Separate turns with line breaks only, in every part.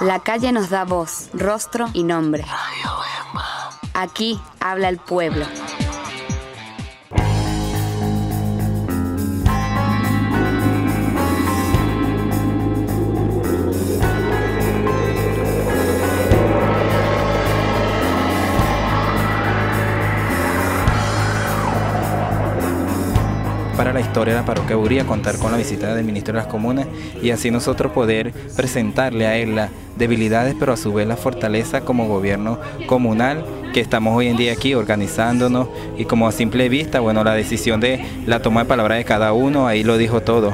La calle nos da voz, rostro y nombre. Aquí habla el pueblo.
Para la historia de la parroquia Buría, contar con la visita del ministro de las comunas y así nosotros poder presentarle a él las debilidades, pero a su vez la fortaleza como gobierno comunal que estamos hoy en día aquí organizándonos y como a simple vista, bueno, la decisión de la toma de palabra de cada uno, ahí lo dijo todo.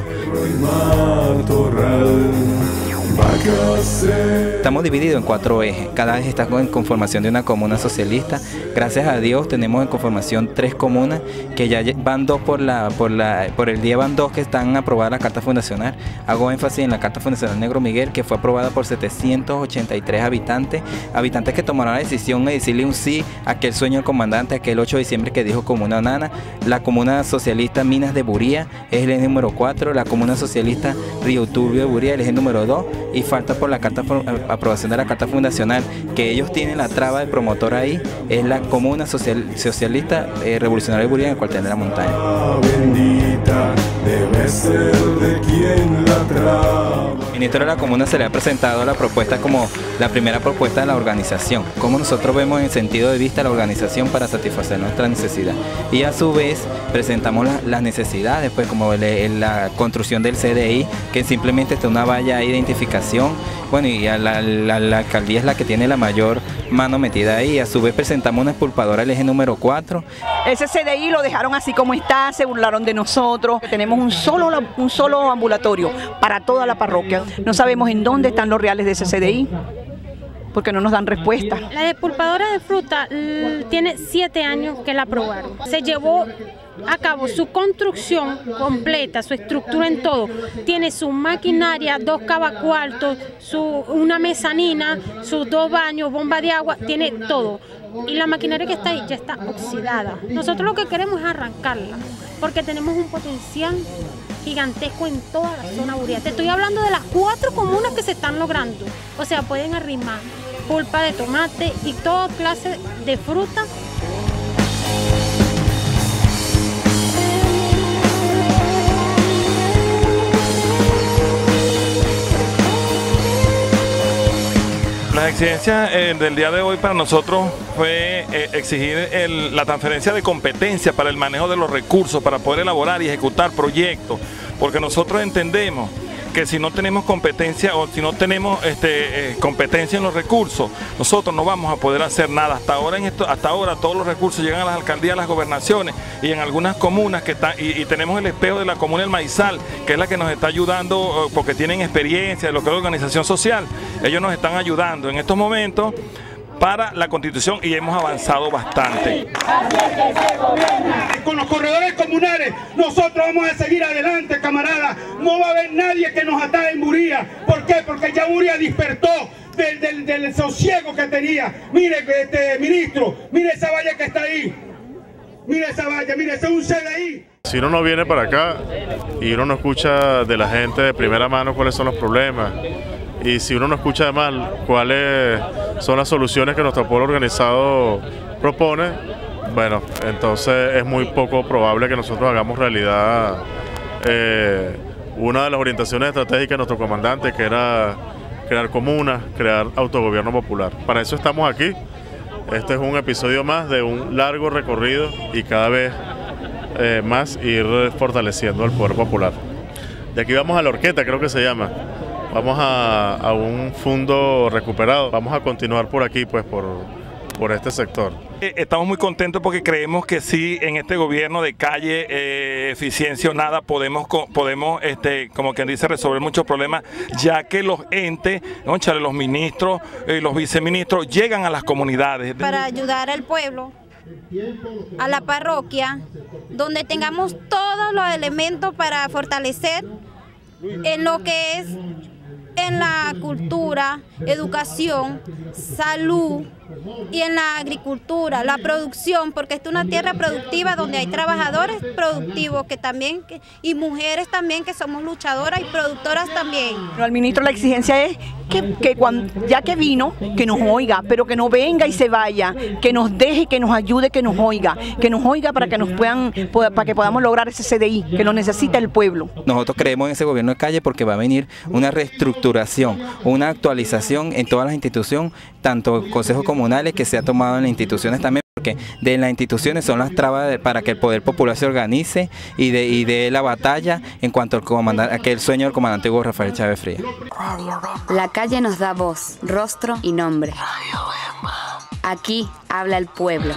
Estamos divididos en cuatro ejes. Cada eje está en conformación de una comuna socialista. Gracias a Dios tenemos en conformación tres comunas que ya van dos por la por la por el día van dos que están aprobadas la carta fundacional. Hago énfasis en la carta fundacional Negro Miguel que fue aprobada por 783 habitantes, habitantes que tomaron la decisión de decirle un sí a aquel sueño del comandante aquel 8 de diciembre que dijo comuna nana. La comuna socialista Minas de Buría es el eje número 4, la comuna socialista Río Turbio de Buría el eje número 2 y falta por la carta aprobación de la carta fundacional que ellos tienen la traba de promotor ahí es la comuna social, socialista eh, revolucionaria de Buría en el cual tiene la montaña Ministro de la Comuna se le ha presentado la propuesta como la primera propuesta de la organización, como nosotros vemos en sentido de vista la organización para satisfacer nuestra necesidad. Y a su vez presentamos las necesidades, pues como la construcción del CDI, que simplemente está una valla de identificación, bueno, y la, alcaldía es la que tiene la mayor mano metida ahí. A su vez presentamos una expulpadora al eje número 4.
Ese CDI lo dejaron así como está, se burlaron de nosotros. Tenemos un solo, un solo ambulatorio para toda la parroquia. No sabemos en dónde están los reales de ese CDI porque no nos dan respuesta.
La despulpadora de fruta tiene siete años que la aprobaron. Se llevó a cabo su construcción completa, su estructura en todo. Tiene su maquinaria, dos cavacuartos, su, una mezanina, sus dos baños, bomba de agua, tiene todo. Y la maquinaria que está ahí ya está oxidada. Nosotros lo que queremos es arrancarla, porque tenemos un potencial gigantesco en toda la zona buría. Te estoy hablando de las cuatro comunas que se están logrando. O sea, pueden arrimar pulpa de tomate y toda clase de fruta
exigencia eh, del día de hoy para nosotros fue eh, exigir la transferencia de competencia para el manejo de los recursos, para poder elaborar y ejecutar proyectos, porque nosotros entendemos que si no tenemos competencia o si no tenemos este, eh, competencia en los recursos, nosotros no vamos a poder hacer nada. Hasta ahora, en esto, hasta ahora todos los recursos llegan a las alcaldías, a las gobernaciones y en algunas comunas que están, y, tenemos el espejo de la comuna del Maizal, que es la que nos está ayudando eh, porque tienen experiencia de lo que es organización social. Ellos nos están ayudando en estos momentos para la constitución y hemos avanzado bastante.
Con los corredores comunales nosotros vamos a seguir adelante, camaradas. No va a haber nadie que nos ataque en Buría. ¿Por qué? Porque ya Buría despertó del, sosiego que tenía. Mire, este ministro, mire esa valla que está ahí. Mire esa valla, mire, ese es un CDI.
Si uno no viene para acá y uno no escucha de la gente de primera mano cuáles son los problemas, y si uno no escucha mal cuáles son las soluciones que nuestro pueblo organizado propone, bueno, entonces es muy poco probable que nosotros hagamos realidad eh, una de las orientaciones estratégicas de nuestro comandante, que era crear comunas, crear autogobierno popular. Para eso estamos aquí. Este es un episodio más de un largo recorrido y cada vez eh, más ir fortaleciendo el poder popular. De aquí vamos a la orquesta, creo que se llama vamos a, un fondo recuperado. Vamos a continuar por aquí, pues por, por este sector.
Eh, estamos muy contentos porque creemos que sí, en este gobierno de calle, eh, eficiencia o nada, podemos, podemos este, como quien dice, resolver muchos problemas, ya que los entes, los ministros y eh, los viceministros llegan a las comunidades.
Para ayudar al pueblo, a la parroquia, donde tengamos todos los elementos para fortalecer en lo que es en la cultura, educación, salud y en la agricultura, la producción, porque esta es una tierra productiva donde hay trabajadores productivos que también y mujeres también que somos luchadoras y productoras también.
Pero al ministro la exigencia es que, que cuando, ya que vino, que nos oiga, pero que no venga y se vaya, que nos deje, que nos ayude, que nos oiga, que nos oiga para que nos puedan, para que podamos lograr ese CDI, que lo necesita el pueblo.
Nosotros creemos en ese gobierno de calle porque va a venir una reestructuración, una actualización en todas las instituciones, tanto consejos comunales que se ha tomado en las instituciones también porque de las instituciones son las trabas para que el poder popular se organice y de, de la batalla en cuanto al comandante, aquel sueño del comandante Hugo Rafael Chávez Frías.
La calle nos da voz, rostro y nombre. Aquí habla el pueblo.